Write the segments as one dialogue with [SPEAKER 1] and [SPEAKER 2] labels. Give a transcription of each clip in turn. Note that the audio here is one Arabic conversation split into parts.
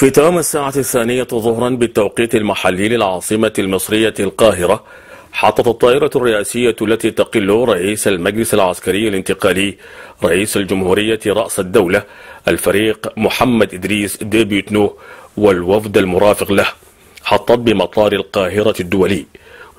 [SPEAKER 1] في تمام الساعة الثانية ظهرا بالتوقيت المحلي للعاصمة المصرية القاهرة حطت الطائرة الرئاسية التي تقل رئيس المجلس العسكري الانتقالي رئيس الجمهورية رأس الدولة الفريق محمد إدريس ديبيوتنو والوفد المرافق له حطت بمطار القاهرة الدولي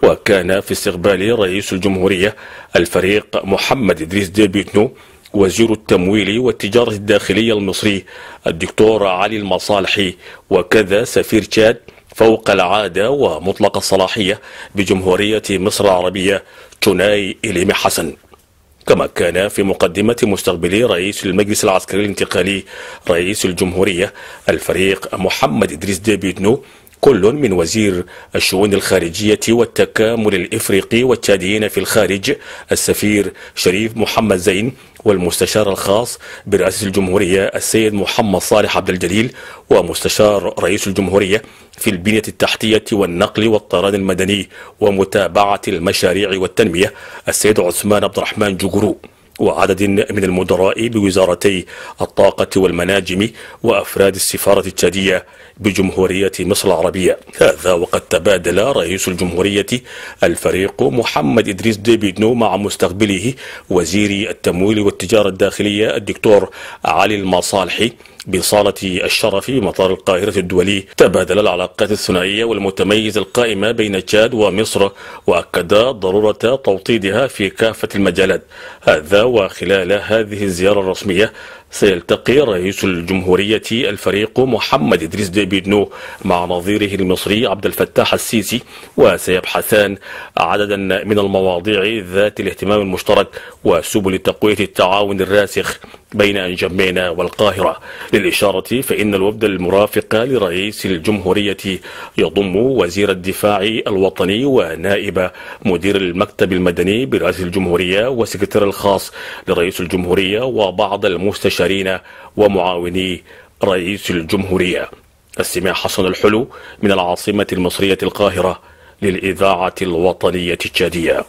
[SPEAKER 1] وكان في استقبال رئيس الجمهورية الفريق محمد إدريس ديبيوتنو وزير التمويل والتجارة الداخلية المصري الدكتور علي المصالحي وكذا سفير تشاد فوق العادة ومطلق الصلاحية بجمهورية مصر العربية توناي إليمي حسن. كما كان في مقدمة مستقبلي رئيس المجلس العسكري الانتقالي رئيس الجمهورية الفريق محمد إدريس ديبيدنو كل من وزير الشؤون الخارجية والتكامل الإفريقي والتاديين في الخارج السفير شريف محمد زين والمستشار الخاص برئاسة الجمهورية السيد محمد صالح عبد الجليل ومستشار رئيس الجمهورية في البنية التحتية والنقل والطيران المدني ومتابعة المشاريع والتنمية السيد عثمان عبد الرحمن جوجرو وعدد من المدراء بوزارتي الطاقة والمناجم وأفراد السفارة التشادية بجمهورية مصر العربية. هذا وقد تبادل رئيس الجمهورية الفريق محمد إدريس ديبيدنو مع مستقبله وزير التمويل والتجارة الداخلية الدكتور علي المصالحي بصالة الشرف بمطار القاهرة الدولي تبادل العلاقات الثنائية والمتميزة القائمة بين تشاد ومصر وأكد ضرورة توطيدها في كافة المجالات هذا وخلال هذه الزيارة الرسمية سيلتقي رئيس الجمهورية الفريق محمد إدريس ديبيدنو مع نظيره المصري عبد الفتاح السيسي وسيبحثان عددا من المواضيع ذات الاهتمام المشترك وسبل تقوية التعاون الراسخ بين أنجمينا والقاهرة. للإشارة فإن الوفد المرافق لرئيس الجمهورية يضم وزير الدفاع الوطني ونائب مدير المكتب المدني برئاسة الجمهورية وسكرتير الخاص لرئيس الجمهورية وبعض المستشارين ومعاوني رئيس الجمهورية. السماع حسن الحلو من العاصمة المصرية القاهرة للإذاعة الوطنية التشادية.